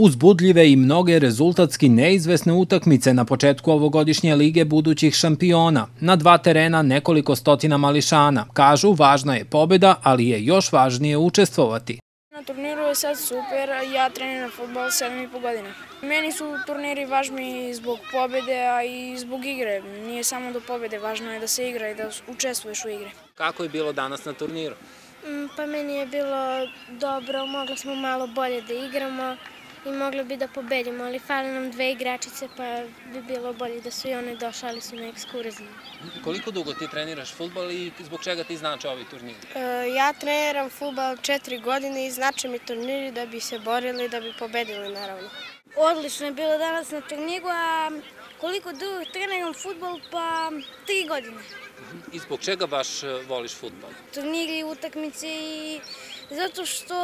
Uzbudljive i mnoge rezultatski neizvesne utakmice na početku ovogodišnje lige budućih šampiona. Na dva terena nekoliko stotina mališana. Kažu, važna je pobeda, ali je još važnije učestvovati. Na turniru je sad super, ja treniram futbol 7,5 godina. Meni su turniri važni zbog pobede, a i zbog igre. Nije samo do pobede, važno je da se igra i da učestvuješ u igre. Kako je bilo danas na turniru? Mm, Pa meni je bilo dobro, mogli smo malo bolje da igramo i mogli bi da pobedimo, ali fali nam dve igračice pa bi bilo bolje da su i one došle, ali su na ekskurziji. Koliko dugo ti treniraš futbol i zbog čega ti znače ovi turniri? E, Ja treniram futbal četiri godine i znače mi turniri da bi se borili, da bi pobedili naravno. Odlično je bilo danas na turniru, a koliko dugo treniram futbol? Pa tri godine. I zbog čega baš e, voliš futbol? Turniri, utakmice i zato što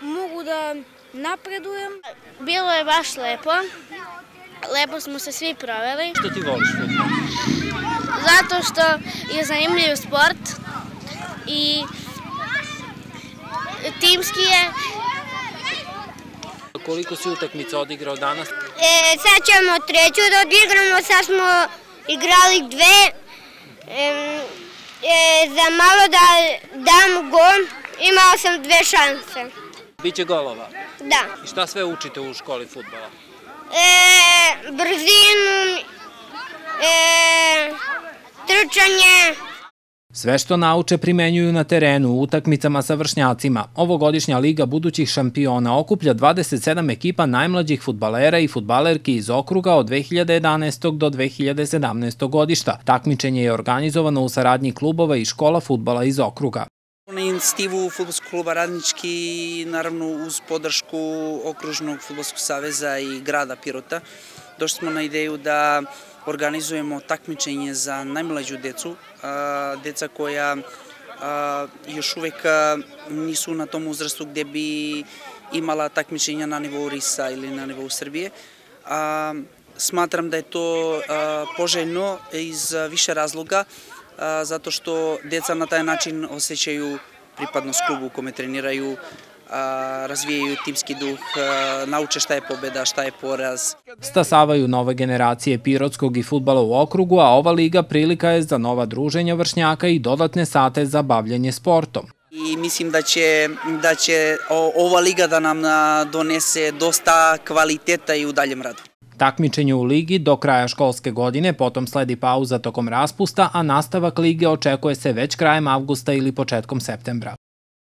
mogu da napredujem. Bilo je baš lepo. Lepo smo se svi proveli. Što ti voliš futbol? Zato što je zanimljiv sport i timski je. Koliko si utakmica odigrao danas? E, sad ćemo treću da odigramo, sad smo igrali dve. E, e, za malo da dam gol, imao sam dve šanse. Biće golova. Da. I šta sve učite u školi futbola? E, brzinu, e, trčanje, Sve što nauče primenjuju na terenu u utakmicama sa vršnjacima. Ovogodišnja Liga budućih šampiona okuplja 27 ekipa najmlađih futbalera i futbalerki iz okruga od 2011. do 2017. godišta. Takmičenje je organizovano u saradnji klubova i škola futbala iz okruga. Na inicijativu Futbolskog kluba Radnički naravno uz podršku Okružnog futbolskog saveza i grada Pirota došli smo na ideju da organizujemo takmičenje za najmlađu decu, deca koja još uvek nisu na tom uzrastu gde bi imala takmičenja na nivou RISA ili na nivou Srbije. Smatram da je to poželjno iz više razloga, zato što deca na taj način osjećaju pripadnost klubu u kome treniraju, razvijaju timski duh, nauče šta je pobeda, šta je poraz. Stasavaju nove generacije pirotskog i futbala u okrugu, a ova liga prilika je za nova druženja vršnjaka i dodatne sate za bavljanje sportom. I mislim da će, da će ova liga da nam donese dosta kvaliteta i u daljem radu. Takmičenje u ligi do kraja školske godine, potom sledi pauza tokom raspusta, a nastavak lige očekuje se već krajem avgusta ili početkom septembra.